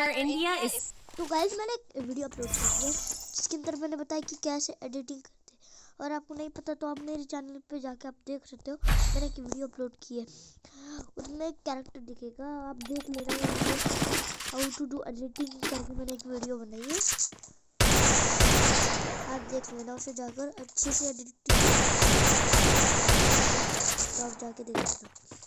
India is तो guys मैंने एक वीडियो अपलोड की है जिसके अंदर मैंने बताया कि कैसे एडिटिंग करते हैं। और आपको नहीं पता तो आप मेरे चैनल पे जाके आप देख सकते हो मैंने एक वीडियो अपलोड की है। उसमें एक कैरेक्टर दिखेगा आप देख लेना हाउ टू डू एडिटिंग करके मैंने एक वीडियो बनाई है। आप देख लेना उसे जाकर अच्छे से एडिटिंग तो आप जाके देख सकते हो।